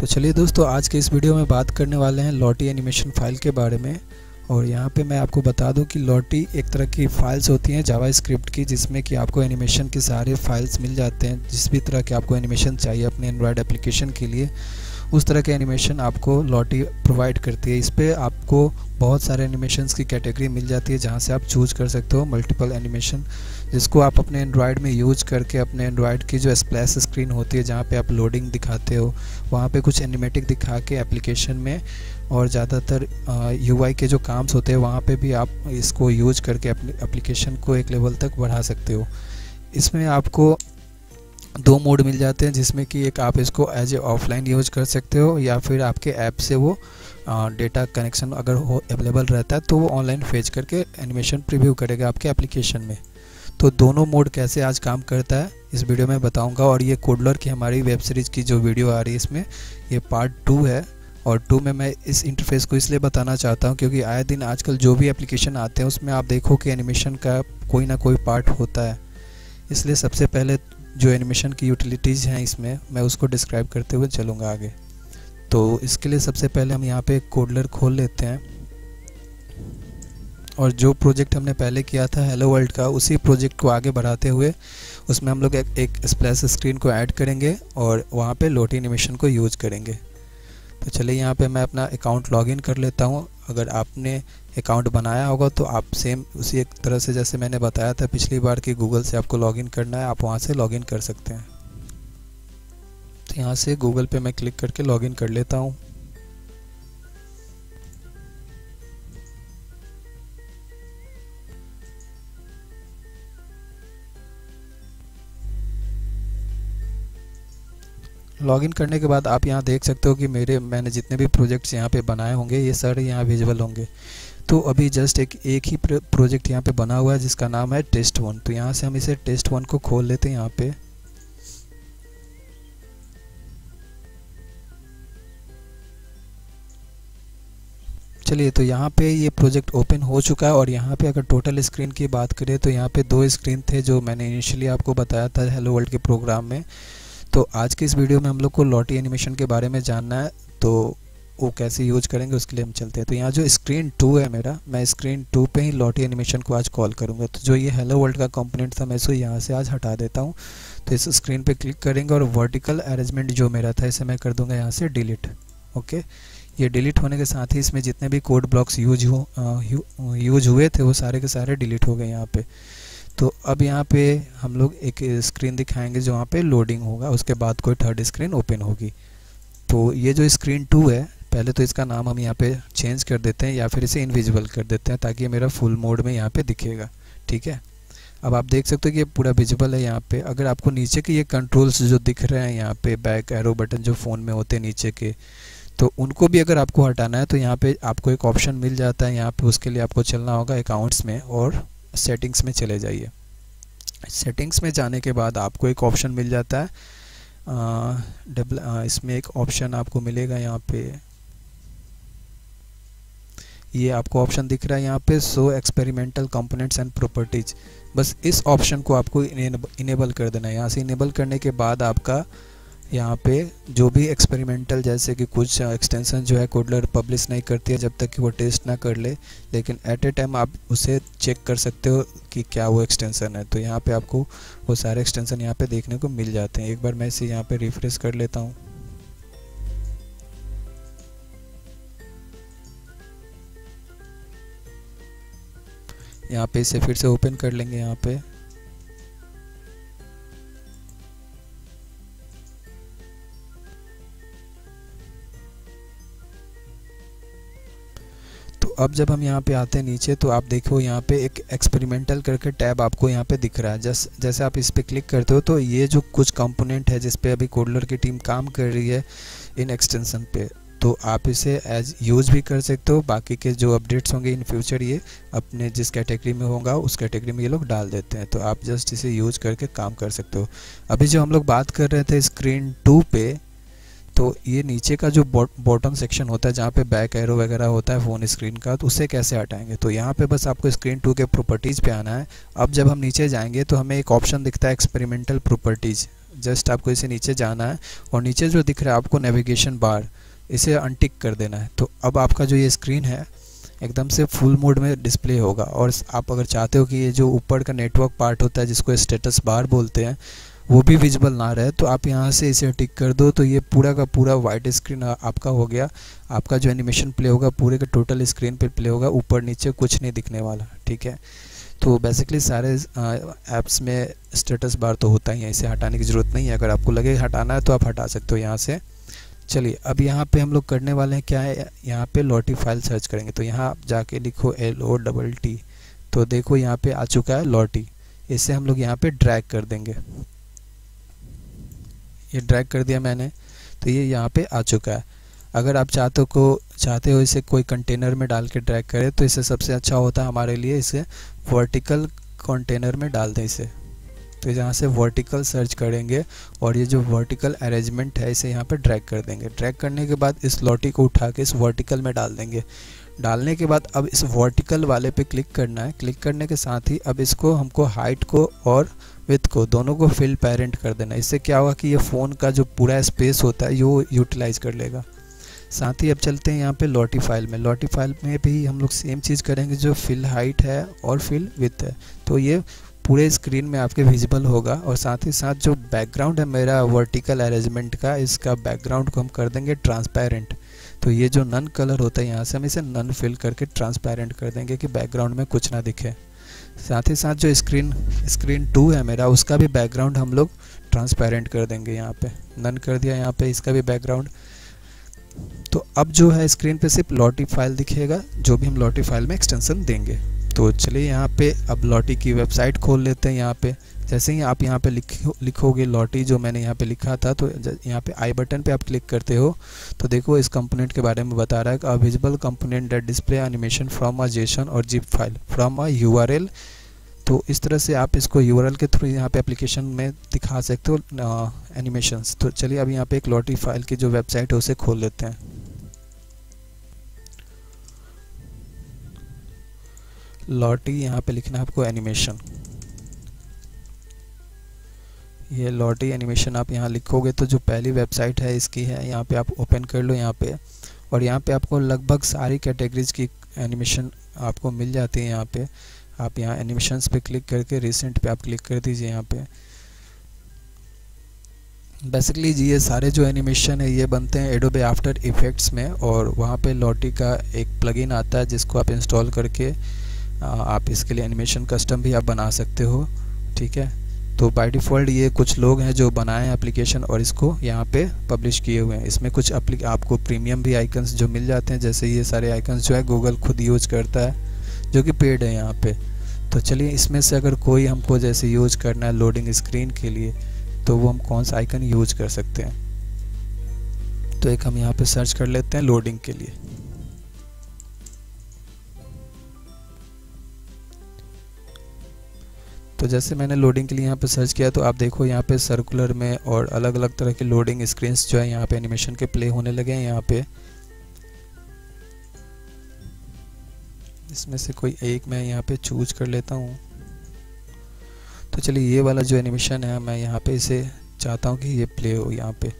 तो चलिए दोस्तों, आज के इस वीडियो में बात करने वाले हैं लॉटी एनिमेशन फ़ाइल के बारे में। और यहाँ पे मैं आपको बता दूँ कि लॉटी एक तरह की फाइल्स होती हैं जावा स्क्रिप्ट की, जिसमें कि आपको एनिमेशन के सारे फाइल्स मिल जाते हैं, जिस भी तरह के आपको एनिमेशन चाहिए अपने एंड्रॉयड एप्लीकेशन के लिए। उस तरह के एनिमेशन आपको लॉटी प्रोवाइड करती है। इस पर आपको बहुत सारे एनिमेशन की कैटेगरी मिल जाती है, जहाँ से आप चूज़ कर सकते हो मल्टीपल एनिमेशन जिसको आप अपने एंड्रॉयड में यूज़ करके अपने एंड्रॉयड की जो स्प्लैश स्क्रीन होती है, जहाँ पे आप लोडिंग दिखाते हो, वहाँ पे कुछ एनिमेटिक दिखा के एप्लीकेशन में और ज़्यादातर यूआई के जो काम्स होते हैं, वहाँ पे भी आप इसको यूज़ करके अपने एप्लीकेशन को एक लेवल तक बढ़ा सकते हो। इसमें आपको दो मोड मिल जाते हैं, जिसमें कि एक आप इसको एज ए ऑफलाइन यूज़ कर सकते हो, या फिर आपके ऐप से वो डेटा कनेक्शन अगर हो अवेलेबल रहता है तो वो ऑनलाइन फेच करके एनिमेशन प्रीव्यू करेगा आपके एप्लीकेशन में। तो दोनों मोड कैसे आज काम करता है, इस वीडियो में बताऊँगा। और ये कोडलर की हमारी वेब सीरीज़ की जो वीडियो आ रही है इसमें, ये पार्ट टू है। और टू में मैं इस इंटरफेस को इसलिए बताना चाहता हूँ क्योंकि आए दिन आजकल जो भी एप्लीकेशन आते हैं, उसमें आप देखो कि एनिमेशन का कोई ना कोई पार्ट होता है। इसलिए सबसे पहले जो एनिमेशन की यूटिलिटीज़ हैं इसमें, मैं उसको डिस्क्राइब करते हुए चलूँगा आगे। तो इसके लिए सबसे पहले हम यहाँ पे कोडलर खोल लेते हैं। और जो प्रोजेक्ट हमने पहले किया था हेलो वर्ल्ड का उसी प्रोजेक्ट को आगे बढ़ाते हुए उसमें हम लोग एक, एक स्प्लैश स्क्रीन को ऐड करेंगे और वहाँ पे लोटी एनिमेशन को यूज़ करेंगे। तो चलिए यहाँ पे मैं अपना अकाउंट लॉगिन कर लेता हूँ। अगर आपने अकाउंट बनाया होगा तो आप सेम उसी एक तरह से जैसे मैंने बताया था पिछली बार कि गूगल से आपको लॉगिन करना है आप वहाँ से लॉगिन कर सकते हैं। तो यहाँ से गूगल पे मैं क्लिक करके लॉगिन कर लेता हूँ। लॉगिन करने के बाद आप यहाँ देख सकते हो कि मेरे, मैंने जितने भी प्रोजेक्ट्स यहाँ पे बनाए होंगे, ये सारे यहाँ विजुअल होंगे। तो अभी जस्ट एक एक ही प्रोजेक्ट यहाँ पे बना हुआ है, जिसका नाम है टेस्ट वन तो यहाँ से हम इसे टेस्ट वन को खोल लेते हैं यहाँ पे। चलिए तो यहाँ पे ये प्रोजेक्ट ओपन हो चुका है और यहाँ पे अगर टोटल स्क्रीन की बात करें तो यहाँ पे दो स्क्रीन थे जो मैंने इनिशियली आपको बताया था हेलो वर्ल्ड के प्रोग्राम में। तो आज के इस वीडियो में हम लोग को लॉटी एनिमेशन के बारे में जानना है तो वो कैसे यूज़ करेंगे उसके लिए हम चलते हैं। तो यहाँ जो स्क्रीन टू है मेरा, मैं स्क्रीन टू पे ही लॉटी एनिमेशन को आज कॉल करूँगा। तो जो ये हेलो वर्ल्ड का कंपोनेंट था, मैं इसको यहाँ से आज हटा देता हूँ। तो इस स्क्रीन पे क्लिक करेंगे और वर्टिकल अरेंजमेंट जो मेरा था, इसे मैं कर दूँगा यहाँ से डिलीट ओके? ये डिलीट होने के साथ ही इसमें जितने भी कोड ब्लॉक्स यूज़ हो यूज़ हुए थे, वो सारे के सारे डिलीट हो गए यहाँ पे। तो अब यहाँ पे हम लोग एक स्क्रीन दिखाएँगे जो वहाँ पे लोडिंग होगा, उसके बाद कोई थर्ड स्क्रीन ओपन होगी। तो ये जो स्क्रीन टू है, पहले तो इसका नाम हम यहाँ पे चेंज कर देते हैं या फिर इसे इनविजिबल कर देते हैं ताकि मेरा फुल मोड में यहाँ पे दिखेगा, ठीक है? अब आप देख सकते हो कि ये पूरा विजिबल है यहाँ पे। अगर आपको नीचे के ये कंट्रोल्स जो दिख रहे हैं यहाँ पे बैक एरो बटन जो फ़ोन में होते हैं नीचे के तो उनको भी अगर आपको हटाना है तो यहाँ पे आपको एक ऑप्शन मिल जाता है। यहाँ पे उसके लिए आपको चलना होगा अकाउंट्स में और सेटिंग्स में चले जाइए। सेटिंग्स में जाने के बाद आपको एक ऑप्शन मिल जाता है। डबल इसमें एक ऑप्शन आपको मिलेगा यहाँ पे। ये आपको ऑप्शन दिख रहा है यहाँ पे so experimental components and properties बस इस ऑप्शन को आपको इनेबल कर देना है। यहाँ से इनेबल करने के बाद आपका यहाँ पे जो भी एक्सपेरिमेंटल जैसे कि कुछ एक्सटेंशन जो है कोडलर पब्लिश नहीं करती है जब तक कि वो टेस्ट ना कर ले। लेकिन एट ए टाइम आप उसे चेक कर सकते हो कि क्या वो एक्सटेंशन है। तो यहाँ पे आपको वो सारे एक्सटेंशन यहाँ पे देखने को मिल जाते हैं। एक बार मैं इसे यहाँ पे रिफ्रेश कर लेता हूँ। यहाँ पे इसे फिर से ओपन कर लेंगे यहाँ पे। अब जब हम यहाँ पे आते हैं नीचे तो आप देखो यहाँ पे एक एक्सपेरिमेंटल करके टैब आपको यहाँ पे दिख रहा है। जस, जैसे आप इस पर क्लिक करते हो तो ये जो कुछ कंपोनेंट है जिस पे अभी कोडलर की टीम काम कर रही है इन एक्सटेंशन पे तो आप इसे एज यूज़ भी कर सकते हो। बाकी के जो अपडेट्स होंगे इन फ्यूचर ये अपने जिस कैटेगरी में होगा, उस कैटेगरी में ये लोग डाल देते हैं। तो आप जस्ट इसे यूज़ करके काम कर सकते हो। अभी जो हम लोग बात कर रहे थे स्क्रीन टू पे तो ये नीचे का जो बॉटम सेक्शन होता है, जहाँ पे बैक एरो वगैरह होता है फ़ोन स्क्रीन का तो उसे कैसे हटाएँगे? तो यहाँ पे बस आपको स्क्रीन टू के प्रॉपर्टीज़ पे आना है। अब जब हम नीचे जाएँगे तो हमें एक ऑप्शन दिखता है एक्सपेरिमेंटल प्रॉपर्टीज़ जस्ट आपको इसे नीचे जाना है, और नीचे जो दिख रहा है, आपको नेविगेशन बार इसे अनटिक कर देना है। तो अब आपका जो ये स्क्रीन है, एकदम से फुल मोड में डिस्प्ले होगा। और आप अगर चाहते हो कि ये जो ऊपर का नेटवर्क पार्ट होता है, जिसको स्टेटस बार बोलते हैं वो भी विजिबल ना रहे तो आप यहाँ से इसे टिक कर दो तो ये पूरा का पूरा वाइट स्क्रीन आपका हो गया। आपका जो एनिमेशन प्ले होगा, पूरे का टोटल स्क्रीन पे प्ले होगा, ऊपर नीचे कुछ नहीं दिखने वाला, ठीक है? तो बेसिकली सारे ऐप्स में स्टेटस बार तो होता ही है, इसे हटाने की ज़रूरत नहीं है। अगर आपको लगे हटाना है तो आप हटा सकते हो यहाँ से। चलिए, अब यहाँ पे हम लोग करने वाले हैं, क्या है? यहाँ पे लॉटी फ़ाइल सर्च करेंगे तो यहाँ आप जाके लिखो एल ओ डबल टी तो देखो यहाँ पे आ चुका है लॉटी इसे हम लोग यहाँ पे ड्रैग कर देंगे। ये ड्रैग कर दिया मैंने तो ये यहाँ पे आ चुका है। अगर आप चाहते को, चाहते हो इसे कोई कंटेनर में डाल के ड्रैग करें तो इसे सबसे अच्छा होता है हमारे लिए इसे वर्टिकल कंटेनर में डाल दें इसे। तो यहाँ से वर्टिकल सर्च करेंगे और ये जो वर्टिकल अरेंजमेंट है, इसे यहाँ पे ड्रैग कर देंगे। ड्रैग करने के बाद इस लॉटी को उठा के इस वर्टिकल में डाल देंगे। डालने के बाद अब इस वर्टिकल वाले पे क्लिक करना है। क्लिक करने के साथ ही अब इसको, हमको हाइट को और विथ को, दोनों को फिल पेरेंट कर देना इससे क्या होगा कि ये फ़ोन का जो पूरा स्पेस होता है वो यूटिलाइज कर लेगा। साथ ही अब चलते हैं यहाँ पे लॉटी फ़ाइल में। लॉटी फ़ाइल में भी हम लोग सेम चीज़ करेंगे जो फिल हाइट है और फिल विथ है। तो ये पूरे स्क्रीन में आपके विजिबल होगा और साथ ही साथ जो बैकग्राउंड है मेरा वर्टिकल अरेंजमेंट का, इसका बैकग्राउंड को हम कर देंगे ट्रांसपेरेंट तो ये जो नन कलर होता है यहाँ से हम इसे नन फिल करके ट्रांसपेरेंट कर देंगे कि बैकग्राउंड में कुछ ना दिखे। साथ ही साथ जो स्क्रीन स्क्रीन टू है मेरा, उसका भी बैकग्राउंड हम लोग ट्रांसपेरेंट कर देंगे यहाँ पे। नन कर दिया यहाँ पे, इसका भी बैकग्राउंड तो अब जो है स्क्रीन पे सिर्फ़ लॉटी फ़ाइल दिखेगा, जो भी हम लॉटी फ़ाइल में एक्सटेंशन देंगे। तो चलिए यहाँ पे अब लॉटी की वेबसाइट खोल लेते हैं यहाँ पे। जैसे ही आप यहाँ पे लिखो लिखोगे लॉटी जो मैंने यहाँ पे लिखा था तो यहाँ पे आई बटन पे आप क्लिक करते हो तो देखो इस कंपोनेंट के बारे में बता रहा है कि visible component that display animation from a JSON और zip file from a URL तो इस तरह से आप इसको यूआरएल के थ्रू यहाँ पे एप्लीकेशन में दिखा सकते हो एनिमेशंस तो चलिए अब यहाँ पे एक लॉटरी फ़ाइल की जो वेबसाइट है, उसे खोल लेते हैं। लॉटरी यहाँ पे लिखना है आपको एनिमेशन ये लॉटरी एनिमेशन आप यहाँ लिखोगे तो जो पहली वेबसाइट है इसकी है, यहाँ पे आप ओपन कर लो यहाँ पे। और यहाँ पे आपको लगभग सारी कैटेगरीज की एनिमेशन आपको मिल जाती है यहाँ पे। आप यहाँ एनिमेशंस पे क्लिक करके रिसेंट पे आप क्लिक कर दीजिए यहाँ पे। बेसिकली जी, ये सारे जो एनिमेशन है, ये बनते हैं एडोबे आफ्टर इफ़ेक्ट्स में और वहाँ पे लॉटी का एक प्लगइन आता है जिसको आप इंस्टॉल करके आप इसके लिए एनिमेशन कस्टम भी आप बना सकते हो, ठीक है? तो बाय डिफ़ॉल्ट ये कुछ लोग हैं जो बनाए हैं एप्लीकेशन और इसको यहाँ पे पब्लिश किए हुए हैं। इसमें कुछ आपको प्रीमियम भी आइकन्स जो मिल जाते हैं, जैसे ये सारे आइकन्स जो है गूगल खुद यूज़ करता है, जो कि पेड है यहाँ पे। तो चलिए इसमें से अगर कोई हमको जैसे यूज़ करना है लोडिंग स्क्रीन के लिए तो वो हम कौन सा आइकन यूज़ कर सकते हैं? तो एक हम यहाँ पे सर्च कर लेते हैं लोडिंग के लिए। तो जैसे मैंने लोडिंग के लिए यहाँ पे सर्च किया तो आप देखो यहाँ पे सर्कुलर में और अलग अलग तरह के लोडिंग स्क्रीन्स जो है, यहाँ पे एनिमेशन के प्ले होने लगे हैं यहाँ पे। इसमें से कोई एक मैं यहाँ पे चूज़ कर लेता हूँ। तो चलिए ये वाला जो एनिमेशन है, मैं यहाँ पे इसे चाहता हूँ कि ये प्ले हो यहाँ पे।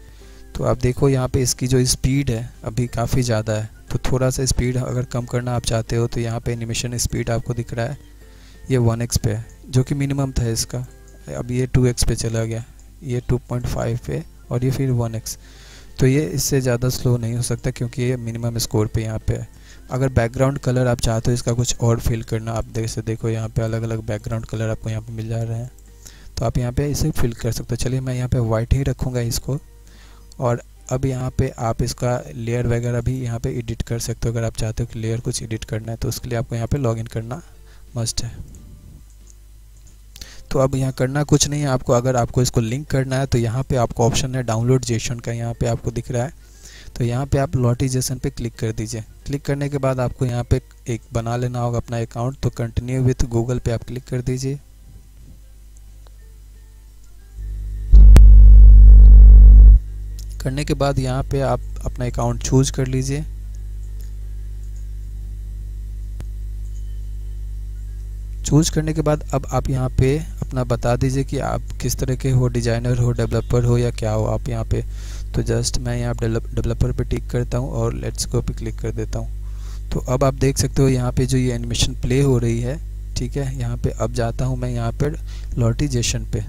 तो आप देखो यहाँ पे इसकी जो स्पीड है, अभी काफ़ी ज़्यादा है। तो थोड़ा सा स्पीड अगर कम करना आप चाहते हो तो यहाँ पे एनिमेशन स्पीड आपको दिख रहा है। ये वन एक्स पे है, जो कि मिनिमम था इसका। अब ये टू एक्स पे चला गया, ये टू पॉइंट फाइव पे और ये फिर वन एक्स तो ये इससे ज़्यादा स्लो नहीं हो सकता क्योंकि ये मिनिमम स्कोर पे यहाँ पे है। अगर बैकग्राउंड कलर आप चाहते हो इसका कुछ और फिल करना, आप देख, से देखो यहाँ पे अलग अलग बैकग्राउंड कलर आपको यहाँ पे मिल जा रहे हैं। तो आप यहाँ पे इसे फिल कर सकते हो। चलिए मैं यहाँ पे वाइट ही रखूँगा इसको और अब यहाँ पे आप इसका लेयर वगैरह भी यहाँ पे एडिट कर सकते हो। अगर आप चाहते हो कि लेयर कुछ एडिट करना है तो उसके लिए आपको यहाँ पे लॉगिन करना मस्ट है। तो अब यहाँ करना कुछ नहीं है। आपको अगर आपको इसको लिंक करना है तो यहाँ पे आपको ऑप्शन है डाउनलोड जेसन का। यहाँ पे आपको दिख रहा है। तो यहाँ पे आप लॉटी जेसन पे क्लिक कर दीजिए। क्लिक करने के बाद आपको यहाँ पे एक बना लेना होगा अपना अकाउंट तो कंटिन्यू विथ गूगल पे आप क्लिक कर दीजिए। करने के बाद यहाँ पे आप अपना अकाउंट चूज़ कर लीजिए। चूज़ करने के बाद अब आप यहाँ पे अपना बता दीजिए कि आप किस तरह के हो, डिज़ाइनर हो, डेवलपर हो या क्या हो आप यहाँ पे। तो जस्ट मैं यहाँ डेवलपर पे टिक करता हूँ और लेट्स गो पे क्लिक कर देता हूँ। तो अब आप देख सकते हो यहाँ पे जो ये एनिमेशन प्ले हो रही है, ठीक है, यहाँ पे अब जाता हूँ मैं यहाँ पे लॉटिजेशन पे।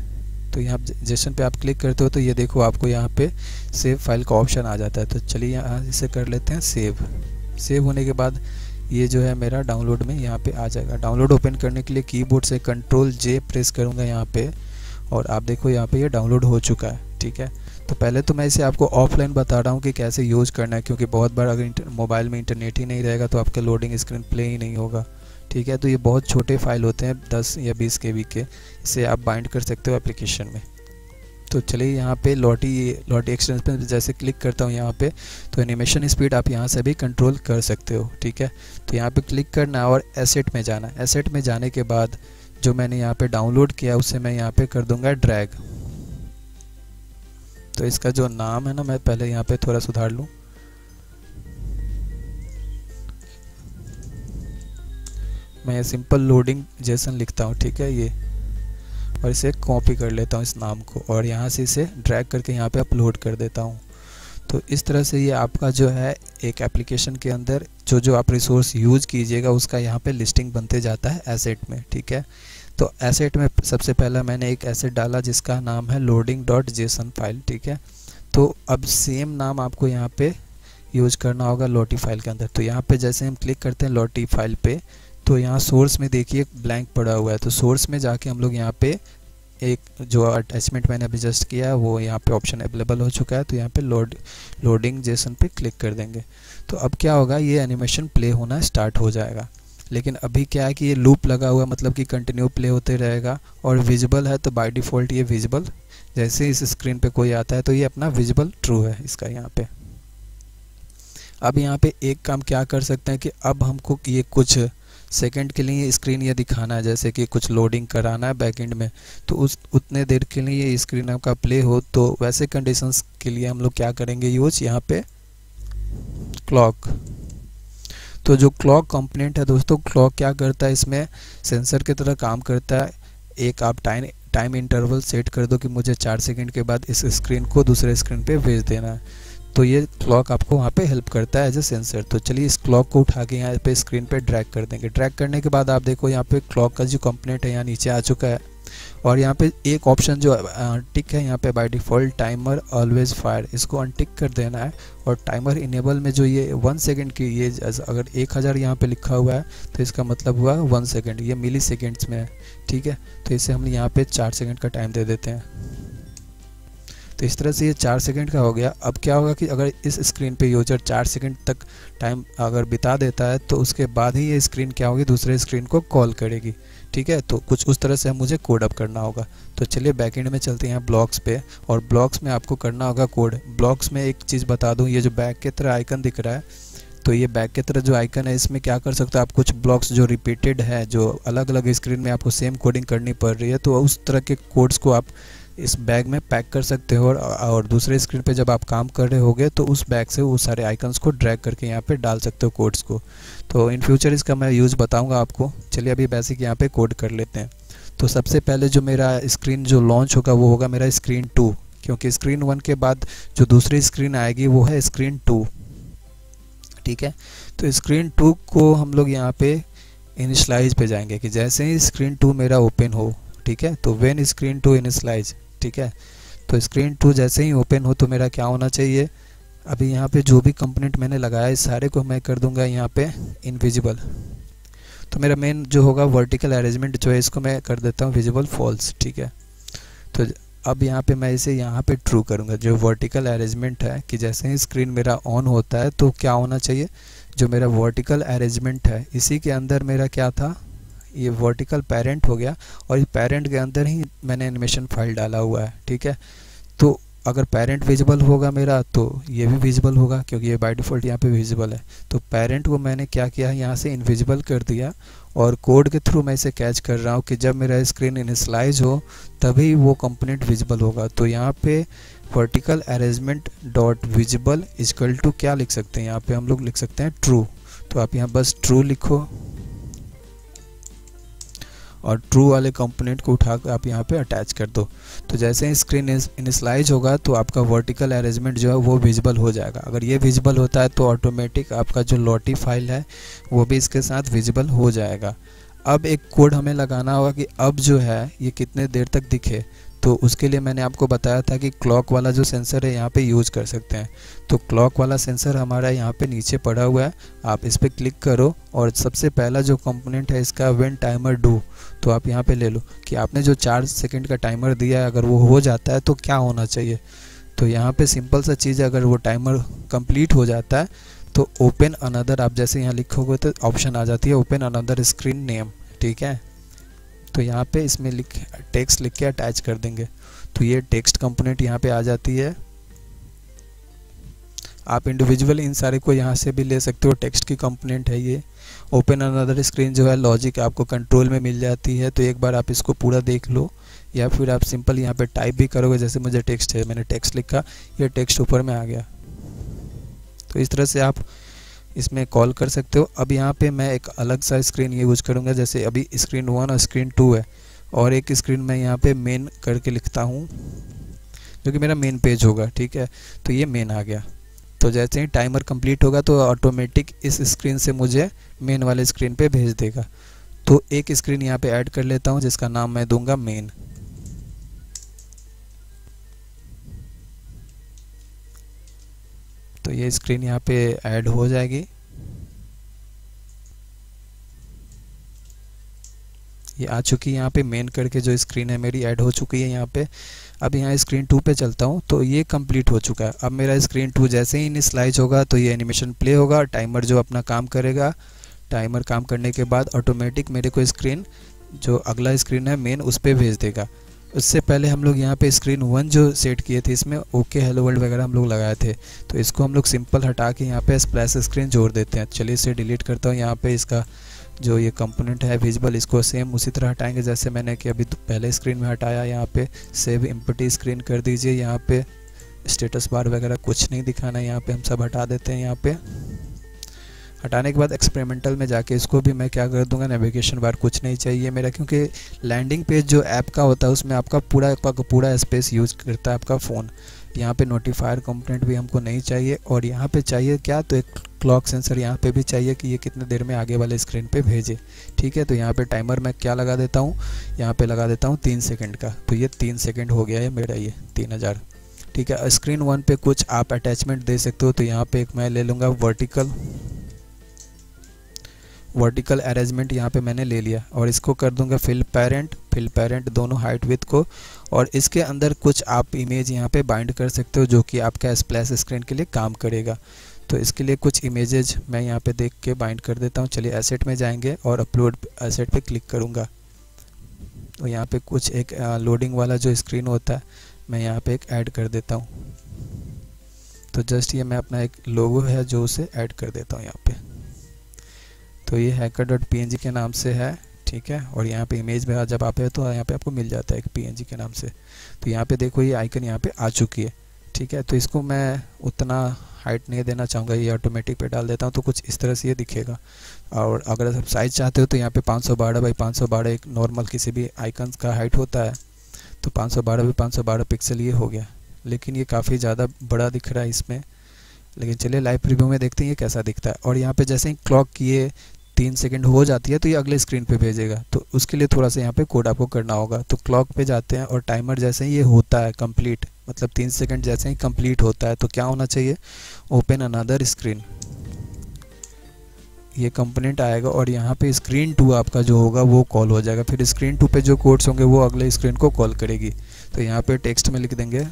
तो यहाँ जेशन पे आप क्लिक करते हो तो ये देखो आपको यहाँ पे सेव फ़ाइल का ऑप्शन आ जाता है। तो चलिए यहाँ इसे कर लेते हैं सेव। सेव होने के बाद ये जो है मेरा डाउनलोड में यहाँ पे आ जाएगा। डाउनलोड ओपन करने के लिए कीबोर्ड से कंट्रोल जे प्रेस करूँगा यहाँ पे और आप देखो यहाँ पे ये डाउनलोड हो चुका है, ठीक है? तो पहले तो मैं इसे आपको ऑफलाइन बता रहा हूँ कि कैसे यूज़ करना है, क्योंकि बहुत बार अगर मोबाइल में इंटरनेट ही नहीं रहेगा तो आपका लोडिंग स्क्रीन प्ले ही नहीं होगा, ठीक है? तो ये बहुत छोटे फ़ाइल होते हैं 10 या 20 के के, इसे आप बाइंड कर सकते हो एप्लीकेशन में। तो चलिए यहाँ पे लॉटी लॉटी एक्सटेंशन पे जैसे क्लिक करता हूँ यहाँ पे तो एनिमेशन स्पीड आप यहाँ से भी कंट्रोल कर सकते हो, ठीक है? तो यहाँ पे क्लिक करना और एसेट में जाना एसेट में जाने के बाद जो मैंने यहाँ पे डाउनलोड किया, उसे मैं यहाँ पे कर दूँगा ड्रैग तो इसका जो नाम है ना, मैं पहले यहाँ पे थोड़ा सुधार लूँ। मैं सिंपल लोडिंग जैसन लिखता हूँ, ठीक है ये? और इसे कॉपी कर लेता हूँ इस नाम को और यहाँ से इसे ड्रैग करके यहाँ पे अपलोड कर देता हूँ। तो इस तरह से ये आपका जो है एक एप्लीकेशन के अंदर जो जो आप रिसोर्स यूज़ कीजिएगा उसका यहाँ पे लिस्टिंग बनते जाता है एसेट में, ठीक है? तो एसेट में सबसे पहला मैंने एक एसेट डाला जिसका नाम है लोडिंग डॉट जेसन फ़ाइल ठीक है? तो अब सेम नाम आपको यहाँ पे यूज़ करना होगा लोटी फ़ाइल के अंदर। तो यहाँ पे जैसे हम क्लिक करते हैं लोटी फ़ाइल पे तो यहाँ सोर्स में देखिए ब्लैंक पड़ा हुआ है। तो सोर्स में जाके हम लोग यहाँ पे एक जो अटैचमेंट मैंने अभी जस्ट किया है, वो यहाँ पे ऑप्शन अवेलेबल हो चुका है। तो यहाँ पे लोड लोडिंग जेसन पे क्लिक कर देंगे। तो अब क्या होगा, ये एनिमेशन प्ले होना स्टार्ट हो जाएगा। लेकिन अभी क्या है कि ये लूप लगा हुआ है मतलब कि कंटिन्यू प्ले होते रहेगा। और विजिबल है तो बाय डिफ़ॉल्ट ये विजिबल जैसे इस स्क्रीन पे कोई आता है तो ये अपना विजिबल ट्रू है इसका यहाँ पे। अब यहाँ पे एक काम क्या कर सकते हैं कि अब हमको ये कुछ सेकंड के लिए स्क्रीन ये दिखाना है, जैसे कि कुछ लोडिंग कराना है बैकएंड में तो उस, उतने देर के लिए ये स्क्रीन आपका प्ले हो तो वैसे कंडीशंस के लिए हम लोग क्या करेंगे यूज़ यहाँ पे क्लॉक तो जो क्लॉक कंपोनेंट है दोस्तों क्लॉक क्या करता है इसमें? सेंसर की तरह काम करता है। एक आप टाइम टाइम इंटरवल सेट कर दो कि मुझे चार सेकंड के बाद इस स्क्रीन को दूसरे स्क्रीन पे भेज देना है। तो ये क्लॉक आपको वहाँ पे हेल्प करता है एज ए सेंसर तो चलिए इस क्लॉक को उठा के यहाँ पे स्क्रीन पे ड्रैग कर देंगे। ड्रैग करने के बाद आप देखो यहाँ पे क्लॉक का जो कंपोनेंट है यहाँ नीचे आ चुका है। और यहाँ पे एक ऑप्शन जो टिक है यहाँ पे by default timer always fire इसको अनटिक कर देना है। और टाइमर इनेबल में जो ये वन सेकेंड की ये अगर एक हज़ार यहाँ पर लिखा हुआ है तो इसका मतलब हुआ वन सेकेंड ये मिली सेकेंड्स में है। ठीक है? तो इसे हम यहाँ पर चार सेकेंड का टाइम दे देते हैं। तो इस तरह से ये चार सेकंड का हो गया। अब क्या होगा कि अगर इस स्क्रीन पे यूज़र चार सेकंड तक टाइम अगर बिता देता है तो उसके बाद ही ये स्क्रीन क्या होगी? दूसरे स्क्रीन को कॉल करेगी। ठीक है? तो कुछ उस तरह से मुझे कोड अप करना होगा। तो चलिए बैकएंड में चलते हैं ब्लॉक्स पे और ब्लॉक्स में आपको करना होगा कोड। ब्लॉक्स में एक चीज़ बता दूँ, ये जो बैक की तरह आइकन दिख रहा है तो ये बैक की तरह जो आइकन है, इसमें क्या कर सकते हो आप? कुछ ब्लॉक्स जो रिपीटेड है, जो अलग अलग स्क्रीन में आपको सेम कोडिंग करनी पड़ रही है तो उस तरह के कोड्स को आप इस बैग में पैक कर सकते हो और, और दूसरे स्क्रीन पे जब आप काम कर रहे होगे तो उस बैग से वो सारे आइकन्स को ड्रैग करके यहाँ पे डाल सकते हो कोड्स को। तो इन फ्यूचर इसका मैं यूज़ बताऊँगा आपको। चलिए अभी बेसिक यहाँ पे कोड कर लेते हैं। तो सबसे पहले जो मेरा स्क्रीन जो लॉन्च होगा वो होगा मेरा स्क्रीन टू क्योंकि स्क्रीन वन के बाद जो दूसरी स्क्रीन आएगी वो है स्क्रीन टू ठीक है? तो स्क्रीन टू को हम लोग यहाँ पे इनिशलाइज पे जाएँगे कि जैसे ही स्क्रीन टू मेरा ओपन हो ठीक है? तो वेन स्क्रीन टू इनिशलाइज ठीक है? तो स्क्रीन टू जैसे ही ओपन हो तो मेरा क्या होना चाहिए? अभी यहाँ पे जो भी कंपोनेंट मैंने लगाया इस सारे को मैं कर दूँगा यहाँ पे इनविजिबल तो मेरा मेन जो होगा वर्टिकल अरेंजमेंट जो है, इसको मैं कर देता हूँ विजिबल फॉल्स ठीक है? तो अब यहाँ पे मैं इसे यहाँ पे ट्रू करूँगा। जो वर्टिकल अरेंजमेंट है कि जैसे ही स्क्रीन मेरा ऑन होता है तो क्या होना चाहिए? जो मेरा वर्टिकल अरेंजमेंट है, इसी के अंदर मेरा क्या था? ये वर्टिकल पेरेंट हो गया और इस पेरेंट के अंदर ही मैंने एनिमेशन फ़ाइल डाला हुआ है, ठीक है? तो अगर पेरेंट विजिबल होगा मेरा तो ये भी विजिबल होगा, क्योंकि ये बाय डिफ़ॉल्ट यहाँ पे विजिबल है। तो पेरेंट को मैंने क्या किया है? यहाँ से इनविजिबल कर दिया और कोड के थ्रू मैं इसे कैच कर रहा हूँ कि जब मेरा स्क्रीन इनिशलाइज हो, तभी वो कंपोनेंट विजिबल होगा। तो यहाँ पे vertical arrangement dot visible equal to क्या लिख सकते हैं? यहाँ पे हम लोग लिख सकते हैं ट्रू तो आप यहाँ बस ट्रू लिखो। और ट्रू वाले कंपोनेंट को उठा कर आप यहाँ पे अटैच कर दो। तो जैसे ही स्क्रीन इनिसलाइज होगा तो आपका वर्टिकल अरेंजमेंट जो है वो विजिबल हो जाएगा। अगर ये विजिबल होता है तो ऑटोमेटिक आपका जो लॉटी फ़ाइल है, वो भी इसके साथ विजिबल हो जाएगा। अब एक कोड हमें लगाना होगा कि अब जो है, ये कितने देर तक दिखे। तो उसके लिए मैंने आपको बताया था कि क्लॉक वाला जो सेंसर है यहाँ पे यूज़ कर सकते हैं। तो क्लॉक वाला सेंसर हमारा यहाँ पे नीचे पड़ा हुआ है। आप इस पर क्लिक करो और सबसे पहला जो कंपोनेंट है इसका वेन टाइमर डू तो आप यहाँ पे ले लो कि आपने जो चार सेकेंड का टाइमर दिया है, अगर वो हो जाता है तो क्या होना चाहिए? तो यहाँ पे सिंपल सा चीज़ अगर वो टाइमर कंप्लीट हो जाता है तो ओपन अनदर आप जैसे यहाँ लिखोगे तो ऑप्शन आ जाती है ओपन अनदर स्क्रीन नेम ठीक है? तो यहाँ पे इसमें लिख टेक्स्ट लिख के अटैच कर देंगे। तो ये टेक्स्ट कंपोनेंट यहाँ पे आ जाती है। आप इंडिविजुअल इन सारे को यहाँ से भी ले सकते हो। टेक्स्ट की कंपोनेंट है ये। ओपन अनदर स्क्रीन जो है लॉजिक आपको कंट्रोल में मिल जाती है। तो एक बार आप इसको पूरा देख लो। या फिर आप सिंपल यहाँ पे टाइप भी करोगे, जैसे मुझे टेक्स्ट है, मैंने टेक्स्ट लिखा, ये टेक्स्ट ऊपर में आ गया। तो इस तरह से आप इसमें कॉल कर सकते हो। अब यहाँ पे मैं एक अलग सा स्क्रीन यूज़ करूँगा, जैसे अभी स्क्रीन वन और स्क्रीन टू है। और एक स्क्रीन मैं यहाँ पे मेन करके लिखता हूँ, जो कि मेरा मेन पेज होगा, ठीक है? तो ये मेन आ गया। तो जैसे ही टाइमर कंप्लीट होगा तो ऑटोमेटिक इस स्क्रीन से मुझे मेन वाले स्क्रीन पे भेज देगा। तो एक स्क्रीन यहाँ पे ऐड कर लेता हूँ, जिसका नाम मैं दूँगा मेन तो ये स्क्रीन यहाँ पे ऐड हो जाएगी। ये आ चुकी है यहाँ पे मेन करके जो स्क्रीन है मेरी ऐड हो चुकी है यहाँ पे। अब यहाँ स्क्रीन टू पे चलता हूँ तो ये कंप्लीट हो चुका है। अब मेरा स्क्रीन टू जैसे ही स्लाइज होगा तो ये एनिमेशन प्ले होगा। टाइमर जो अपना काम करेगा टाइमर काम करने के बाद ऑटोमेटिक मेरे को स्क्रीन जो अगला स्क्रीन है मेन उस पर भेज देगा। उससे पहले हम लोग यहाँ पे स्क्रीन वन जो सेट किए थे, इसमें ओके हेलो वर्ल्ड वगैरह हम लोग लगाए थे। तो इसको हम लोग सिंपल हटा के यहाँ पे स्प्लैश स्क्रीन जोड़ देते हैं। चलिए इसे डिलीट करता हूँ। यहाँ पे इसका जो ये कंपोनेंट है विजिबल इसको सेम उसी तरह हटाएँगे जैसे मैंने कि अभी तो पहले स्क्रीन में हटाया। यहाँ पे सेव इम्पटी स्क्रीन कर दीजिए। यहाँ पे स्टेटस बार वगैरह कुछ नहीं दिखाना है। यहाँ पे हम सब हटा देते हैं। यहाँ पे हटाने के बाद एक्सपेरिमेंटल में जाके इसको भी मैं क्या कर दूँगा? नेविगेशन बार कुछ नहीं चाहिए मेरा, क्योंकि लैंडिंग पेज जो ऐप का होता है, उसमें आपका पूरा पूरा स्पेस यूज़ करता है आपका फ़ोन यहाँ पे नोटिफायर कंपोनेंट भी हमको नहीं चाहिए, और यहाँ पे चाहिए क्या? तो एक क्लॉक सेंसर यहाँ पे भी चाहिए कि ये कितने देर में आगे वाले स्क्रीन पे भेजे। ठीक है तो यहाँ पे टाइमर मैं क्या लगा देता हूँ? यहाँ पे लगा देता हूँ तीन सेकंड का। तो ये तीन सेकंड हो गया है मेरा ये तीन हज़ार। ठीक है स्क्रीन वन पे कुछ आप अटैचमेंट दे सकते हो तो यहाँ पे एक मैं ले लूँगा वर्टिकल वर्टिकल अरेंजमेंट यहाँ पे मैंने ले लिया और इसको कर दूँगा फिल पेरेंट फिल पेरेंट दोनों हाइट विथ को और इसके अंदर कुछ आप इमेज यहाँ पे बाइंड कर सकते हो जो कि आपका स्प्लैश स्क्रीन के लिए काम करेगा। तो इसके लिए कुछ इमेजेज मैं यहाँ पे देख के बाइंड कर देता हूँ। चलिए एसेट में जाएँगे और अपलोड एसेट पे क्लिक करूँगा। तो यहाँ पे कुछ एक लोडिंग वाला जो स्क्रीन होता है, मैं यहाँ पे एक ऐड कर देता हूँ। तो जस्ट ये मैं अपना एक लोगो है जो उसे ऐड कर देता हूँ यहाँ पे। तो ये हैकर डॉट पी के नाम से है, ठीक है? और यहाँ पे इमेज में जब आप है तो यहाँ पे आपको मिल जाता है एक पी के नाम से। तो यहाँ पे देखो ये आइकन यहाँ पे आ चुकी है, ठीक है? तो इसको मैं उतना हाइट नहीं देना चाहूँगा, ये ऑटोमेटिक पे डाल देता हूँ तो कुछ इस तरह से ये दिखेगा। और अगर आप साइज़ चाहते हो तो यहाँ पे 512 बाई 512 एक नॉर्मल किसी भी आइकन का हाइट होता है तो 512 बाई 512 पिक्सल ये हो गया। लेकिन ये काफ़ी ज़्यादा बड़ा दिख रहा है इसमें। लेकिन चलिए लाइव रिव्यू में देखते हैं ये कैसा दिखता है। और यहाँ पे जैसे ही क्लॉक किए तीन सेकंड हो जाती है तो ये अगले स्क्रीन पे भेजेगा। तो उसके लिए थोड़ा सा यहाँ पे कोड आपको करना होगा। तो क्लॉक पे जाते हैं और टाइमर जैसे ही ये होता है कंप्लीट मतलब तीन सेकंड जैसे ही कंप्लीट होता है तो क्या होना चाहिए? Open another screen. ये कंपोनेंट आएगा और यहाँ पे स्क्रीन टू आपका जो होगा वो कॉल हो जाएगा। फिर स्क्रीन टू पे जो कोड्स होंगे वो अगले स्क्रीन को कॉल करेगी। तो यहाँ पे टेक्स्ट में लिख देंगे।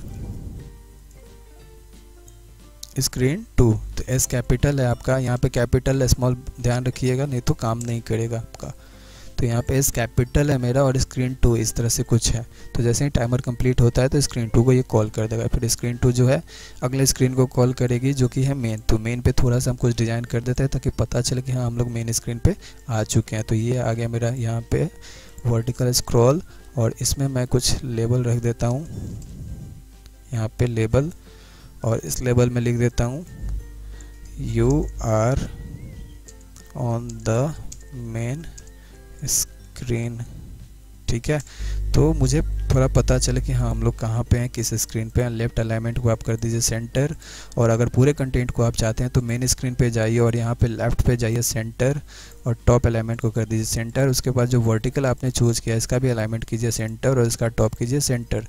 स्क्रीन टू तो एस कैपिटल है आपका। यहाँ पे कैपिटल स्मॉल ध्यान रखिएगा, नहीं तो काम नहीं करेगा आपका। तो यहाँ पे एस कैपिटल है मेरा और स्क्रीन टू इस तरह से कुछ है। तो जैसे ही टाइमर कंप्लीट होता है तो स्क्रीन टू को ये कॉल कर देगा। फिर स्क्रीन टू जो है, अगले स्क्रीन को कॉल करेगी, जो कि है मेन तो मेन पे थोड़ा सा हम कुछ डिज़ाइन कर देते हैं, ताकि पता चले कि हाँ हम लोग मेन स्क्रीन पे आ चुके हैं। तो ये आ गया मेरा यहाँ पे वर्टिकल स्क्रॉल और इसमें मैं कुछ लेबल रख देता हूँ। यहाँ पे लेबल और इस लेबल में लिख देता हूँ you are on the main screen ठीक है? तो मुझे थोड़ा पता चले कि हाँ हम लोग कहाँ पे हैं, किस स्क्रीन पे हैं। लेफ़्ट अलाइनमेंट को आप कर दीजिए सेंटर और अगर पूरे कंटेंट को आप चाहते हैं तो मेन स्क्रीन पे जाइए और यहाँ पे लेफ़्ट पे जाइए सेंटर और टॉप अलाइनमेंट को कर दीजिए सेंटर उसके बाद जो वर्टिकल आपने चूज़ किया, इसका भी अलाइनमेंट कीजिए सेंटर और इसका टॉप कीजिए सेंटर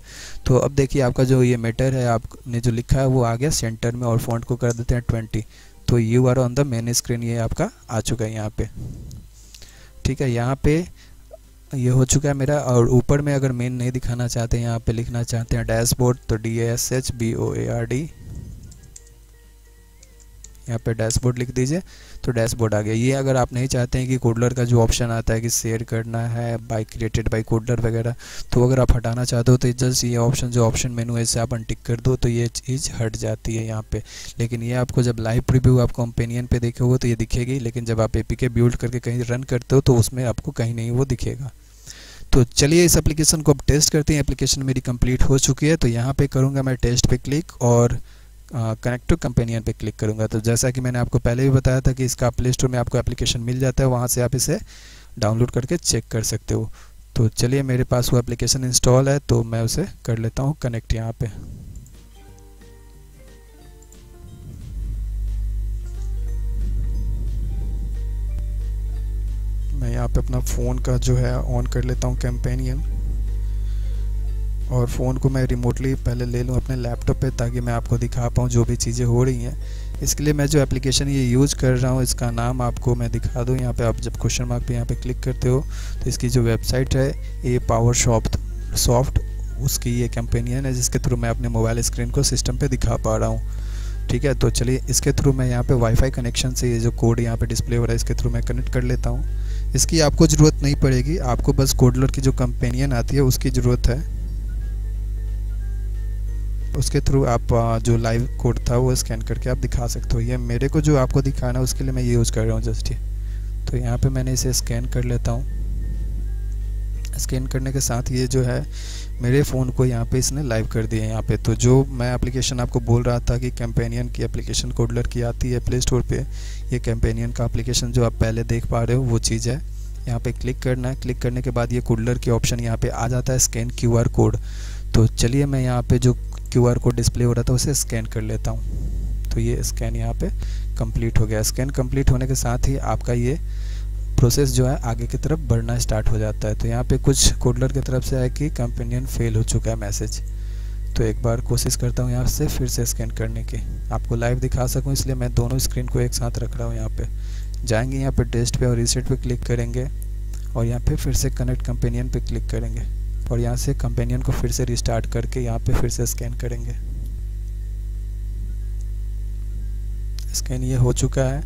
तो अब देखिए आपका जो ये मैटर है, आपने जो लिखा है, वो आ गया सेंटर में और फॉन्ट को कर देते हैं ट्वेंटी तो you are on the main screen ये आपका आ चुका है यहाँ पे. ठीक है, यहाँ पे ये हो चुका है मेरा और ऊपर में अगर मेन नहीं दिखाना चाहते हैं यहाँ पे लिखना चाहते हैं डैशबोर्ड तो D S H B O A R D यहाँ पे डैशबोर्ड लिख दीजिए तो डैशबोर्ड आ गया। ये अगर आप नहीं चाहते हैं कि कोडलर का जो ऑप्शन आता है कि शेयर करना है बाई क्रिएटेड बाई कोडलर वगैरह तो अगर आप हटाना चाहते हो तो जस्ट ये ऑप्शन, जो ऑप्शन मेनू है, इसे आप अनटिक कर दो तो ये चीज़ हट जाती है यहाँ पे। लेकिन ये आपको जब लाइव प्रिव्यू आप कंपेनियन पे देखे हो तो ये दिखेगी, लेकिन जब आप ए बिल्ड करके कहीं रन करते हो तो उसमें आपको कहीं नहीं वो दिखेगा। तो चलिए, इस एप्लीकेशन को अब टेस्ट करते हैं। एप्लीकेशन मेरी कंप्लीट हो चुकी है तो यहाँ पे करूँगा मैं टेस्ट पे क्लिक और कनेक्ट टू कंपेनियन पे क्लिक करूँगा। तो जैसा कि मैंने आपको पहले भी बताया था कि इसका प्ले स्टोर में आपको एप्लीकेशन मिल जाता है, वहाँ से आप इसे डाउनलोड करके चेक कर सकते हो। तो चलिए, मेरे पास वो एप्लीकेशन इंस्टॉल है तो मैं उसे कर लेता हूँ कनेक्ट यहाँ पर मैं यहाँ पे अपना फ़ोन का जो है ऑन कर लेता हूँ कैंपेनियन और फ़ोन को मैं रिमोटली पहले ले लूँ अपने लैपटॉप पे ताकि मैं आपको दिखा पाऊँ जो भी चीज़ें हो रही हैं। इसके लिए मैं जो एप्लीकेशन ये यूज़ कर रहा हूँ, इसका नाम आपको मैं दिखा दूँ। यहाँ पे आप जब क्वेश्चन मार्क पे यहाँ पे क्लिक करते हो तो इसकी जो वेबसाइट है ए पावर शॉप सॉफ्ट उसकी ये कैंपेनियन है, जिसके थ्रू मैं अपने मोबाइल स्क्रीन को सिस्टम पर दिखा पा रहा हूँ। ठीक है तो चलिए इसके थ्रू मैं यहाँ पे वाईफाई कनेक्शन से ये जो कोड यहाँ पे डिस्प्ले हो रहा है, इसके थ्रू मैं कनेक्ट कर लेता हूँ। इसकी आपको ज़रूरत नहीं पड़ेगी, आपको बस कोडलर की जो कंपेनियन आती है, उसकी ज़रूरत है। उसके थ्रू आप जो लाइव कोड था वो स्कैन करके आप दिखा सकते हो। ये मेरे को जो आपको दिखाना है, उसके लिए मैं ये यूज़ कर रहा हूँ जस्ट ये तो यहाँ पे मैंने इसे स्कैन कर लेता हूँ। स्कैन करने के साथ ये जो है, मेरे फ़ोन को यहाँ पे इसने लाइव कर दिया है यहाँ पे। तो जो मैं एप्लीकेशन आपको बोल रहा था कि कैंपेनियन की एप्लीकेशन कोडलर की आती है प्ले स्टोर पे, ये कैंपेनियन का एप्लीकेशन जो आप पहले देख पा रहे हो, वो चीज़ है। यहाँ पे क्लिक करना है। क्लिक करने के बाद ये कोडलर के ऑप्शन यहाँ पे आ जाता है स्कैन क्यूआर कोड तो चलिए मैं यहाँ पर जो क्यू आर कोड डिस्प्ले हो रहा था, उसे स्कैन कर लेता हूँ। तो ये स्कैन यहाँ पर कंप्लीट हो गया। स्कैन कंप्लीट होने के साथ ही आपका ये प्रोसेस जो है, आगे की तरफ़ बढ़ना स्टार्ट हो जाता है। तो यहाँ पे कुछ कोडलर की तरफ़ से है कि कंपेनियन फेल हो चुका है मैसेज। तो एक बार कोशिश करता हूँ यहाँ से फिर से स्कैन करने की। आपको लाइव दिखा सकूँ, इसलिए मैं दोनों स्क्रीन को एक साथ रख रहा हूँ यहाँ पे। जाएँगे यहाँ पे टेस्ट पे और रिसेट पे क्लिक करेंगे और यहाँ पे फिर से कनेक्ट कंपेनियन पे क्लिक करेंगे। और यहाँ से कंपेनियन को फिर से रिस्टार्ट करके यहाँ पे फिर से स्कैन करेंगे। स्कैन ये हो चुका है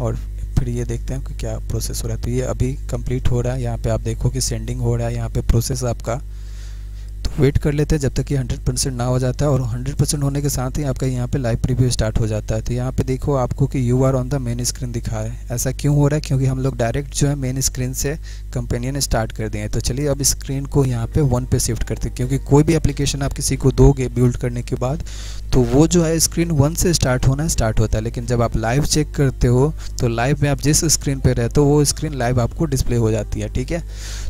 और फिर ये देखते हैं कि क्या प्रोसेस हो रहा है। तो ये अभी कंप्लीट हो रहा है। यहाँ पे आप देखो कि सेंडिंग हो रहा है। यहाँ पे प्रोसेस आपका वेट कर लेते हैं जब तक ये 100 परसेंट ना हो जाता है और 100 परसेंट होने के साथ ही आपका यहाँ पे लाइव प्रीव्यू स्टार्ट हो जाता है। तो यहाँ पे देखो आपको कि you are on the main screen दिखा है। ऐसा क्यों हो रहा है? क्योंकि हम लोग डायरेक्ट जो है मेन स्क्रीन से कंपेनियन स्टार्ट कर दिए हैं। तो चलिए अब स्क्रीन को यहाँ पे वन पे शिफ्ट करते हैं। क्योंकि कोई भी एप्लीकेशन आप किसी को दोगे बिल्ड करने के बाद तो वो जो है स्क्रीन वन से स्टार्ट होना स्टार्ट होता है। लेकिन जब आप लाइव चेक करते हो तो लाइव में आप जिस स्क्रीन पे रहते हो, वो स्क्रीन लाइव आपको डिस्प्ले हो जाती है। ठीक है?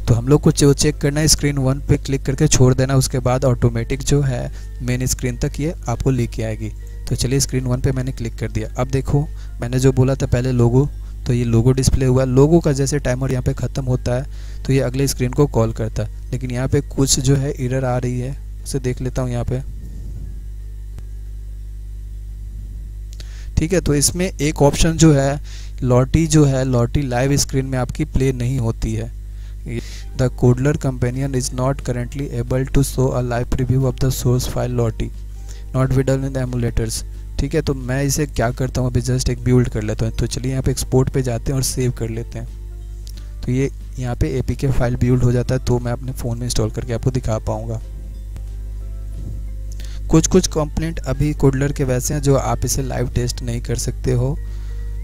तो हम लोग को चेक करना है स्क्रीन वन पे क्लिक करके छोड़ देना। उसके बाद ऑटोमेटिक जो है मेन स्क्रीन तक ये आपको लेके आएगी। तो चलिए स्क्रीन वन पे मैंने क्लिक कर दिया। अब देखो, मैंने जो बोला था पहले लोगो तो ये लोगो डिस्प्ले हुआ। लोगो का जैसे टाइमर यहाँ पे ख़त्म होता है तो ये अगले स्क्रीन को कॉल करता है। लेकिन यहाँ पे कुछ जो है इरर आ रही है, उसे देख लेता हूँ यहाँ पे। ठीक है तो इसमें एक ऑप्शन जो है लॉटी जो है लॉटी लाइव स्क्रीन में आपकी प्ले नहीं होती है। The Kodular companion is not currently able to show a live preview of the source file Lottie not Widal in the emulators ठीक है तो मैं इसे क्या करता हूँ? अभी जस्ट एक बिल्ड कर लेता हूँ। तो चलिए यहाँ पे एक्सपोर्ट पे जाते हैं और सेव कर लेते हैं। तो ये यहाँ पे ए के फ़ाइल बिल्ड हो जाता है तो मैं अपने फ़ोन में इंस्टॉल करके आपको दिखा पाऊँगा। कुछ कुछ कंपोनेंट अभी कोडलर के वैसे हैं, जो आप इसे लाइव टेस्ट नहीं कर सकते हो।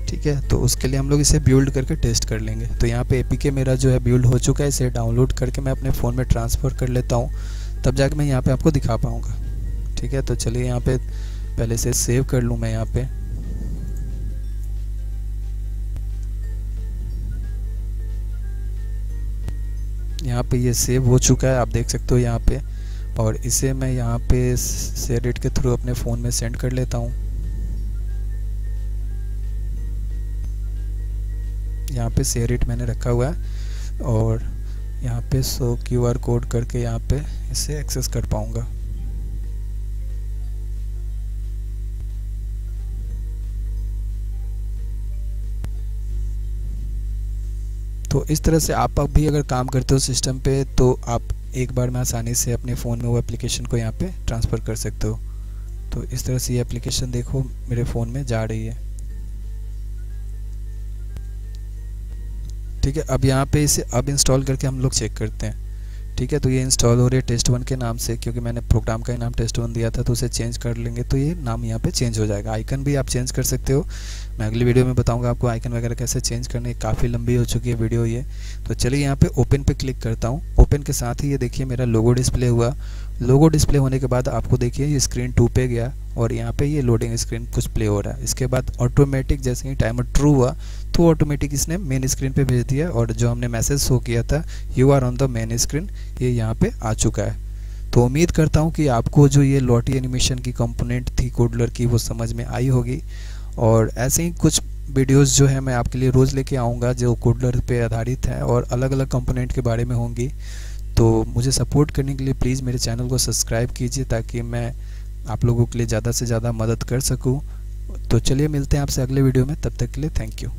ठीक है? तो उसके लिए हम लोग इसे बिल्ड करके टेस्ट कर लेंगे। तो यहाँ पे ए मेरा जो है बिल्ड हो चुका है, इसे डाउनलोड करके मैं अपने फ़ोन में ट्रांसफ़र कर लेता हूँ। तब जाके मैं यहाँ पे आपको दिखा पाऊँगा। ठीक है? तो चलिए यहाँ पे पहले से सेव कर लूँ मैं यहाँ पे। यहाँ पे ये सेव हो चुका है, आप देख सकते हो यहाँ पे। और इसे मैं यहाँ पे शेयरिट के थ्रू अपने फ़ोन में सेंड कर लेता हूँ। यहाँ पे शेयरिट मैंने रखा हुआ है और यहाँ पे सो क्यू आर कोड करके यहाँ पे इसे एक्सेस कर पाऊँगा। तो इस तरह से आप अब भी अगर काम करते हो सिस्टम पे तो आप एक बार में आसानी से अपने फ़ोन में वो एप्लीकेशन को यहाँ पे ट्रांसफ़र कर सकते हो। तो इस तरह से ये एप्लीकेशन देखो मेरे फ़ोन में जा रही है। ठीक है, अब यहाँ पे इसे अब इंस्टॉल करके हम लोग चेक करते हैं। ठीक है तो ये इंस्टॉल हो रही है टेस्ट वन के नाम से, क्योंकि मैंने प्रोग्राम का ही नाम टेस्ट वन दिया था तो उसे चेंज कर लेंगे तो ये नाम यहाँ पे चेंज हो जाएगा। आइकन भी आप चेंज कर सकते हो। मैं अगली वीडियो में बताऊँगा आपको आइकन वगैरह कैसे चेंज करने काफ़ी लंबी हो चुकी है वीडियो ये। तो चलिए यहाँ पे ओपन पे क्लिक करता हूँ। ओपन के साथ ही ये देखिए मेरा लोगो डिस्प्ले हुआ। लोगो डिस्प्ले होने के बाद आपको देखिए ये स्क्रीन टू पे गया और यहाँ पे ये लोडिंग स्क्रीन कुछ प्ले हो रहा है। इसके बाद ऑटोमेटिक जैसे ही टाइमर ट्रू हुआ तो ऑटोमेटिक इसने मेन स्क्रीन पे भेज दिया और जो हमने मैसेज शो किया था you are on the main screen ये यहाँ पे आ चुका है। तो उम्मीद करता हूँ कि आपको जो ये लॉटी एनिमेशन की कंपोनेंट थी कोडलर की, वो समझ में आई होगी। और ऐसे ही कुछ वीडियोस जो है, मैं आपके लिए रोज़ लेके आऊँगा, जो कोडलर पे आधारित है और अलग अलग कंपोनेंट के बारे में होंगी। तो मुझे सपोर्ट करने के लिए प्लीज़ मेरे चैनल को सब्सक्राइब कीजिए ताकि मैं आप लोगों के लिए ज़्यादा से ज़्यादा मदद कर सकूँ। तो चलिए मिलते हैं आपसे अगले वीडियो में, तब तक के लिए थैंक यू